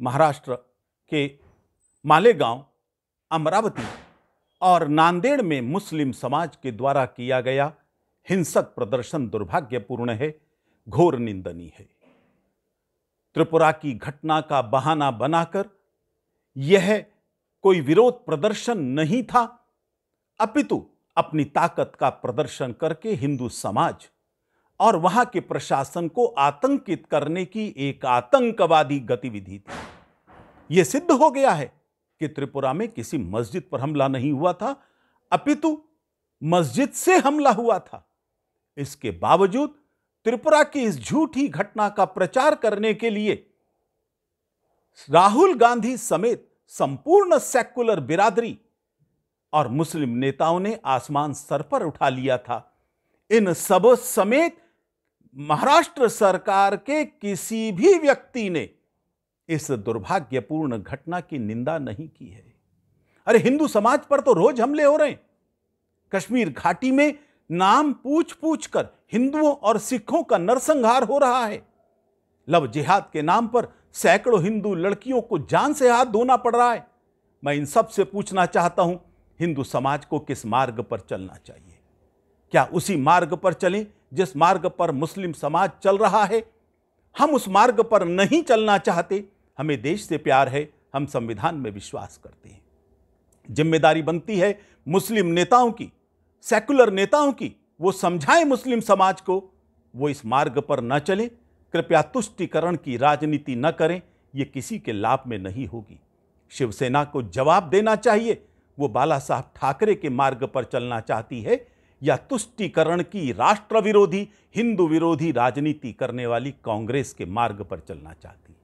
महाराष्ट्र के मालेगांव, अमरावती और नांदेड़ में मुस्लिम समाज के द्वारा किया गया हिंसक प्रदर्शन दुर्भाग्यपूर्ण है, घोर निंदनीय है। त्रिपुरा की घटना का बहाना बनाकर यह कोई विरोध प्रदर्शन नहीं था, अपितु अपनी ताकत का प्रदर्शन करके हिंदू समाज और वहाँ के प्रशासन को आतंकित करने की एक आतंकवादी गतिविधि थी। यह सिद्ध हो गया है कि त्रिपुरा में किसी मस्जिद पर हमला नहीं हुआ था, अपितु मस्जिद से हमला हुआ था। इसके बावजूद त्रिपुरा की इस झूठी घटना का प्रचार करने के लिए राहुल गांधी समेत संपूर्ण सेकुलर बिरादरी और मुस्लिम नेताओं ने आसमान सर पर उठा लिया था। इन सब समेत महाराष्ट्र सरकार के किसी भी व्यक्ति ने इस दुर्भाग्यपूर्ण घटना की निंदा नहीं की है। अरे, हिंदू समाज पर तो रोज हमले हो रहे हैं। कश्मीर घाटी में नाम पूछ पूछ कर हिंदुओं और सिखों का नरसंहार हो रहा है। लव जिहाद के नाम पर सैकड़ों हिंदू लड़कियों को जान से हाथ धोना पड़ रहा है। मैं इन सबसे पूछना चाहता हूँ, हिंदू समाज को किस मार्ग पर चलना चाहिए? क्या उसी मार्ग पर चलें जिस मार्ग पर मुस्लिम समाज चल रहा है? हम उस मार्ग पर नहीं चलना चाहते। हमें देश से प्यार है, हम संविधान में विश्वास करते हैं। ज़िम्मेदारी बनती है मुस्लिम नेताओं की, सेकुलर नेताओं की, वो समझाएँ मुस्लिम समाज को, वो इस मार्ग पर न चलें, कृपया तुष्टिकरण की राजनीति न करें, ये किसी के लाभ में नहीं होगी। शिवसेना को जवाब देना चाहिए, वो बाला साहब ठाकरे के मार्ग पर चलना चाहती है, या तुष्टिकरण की राष्ट्र विरोधी, हिंदू विरोधी राजनीति करने वाली कांग्रेस के मार्ग पर चलना चाहती है।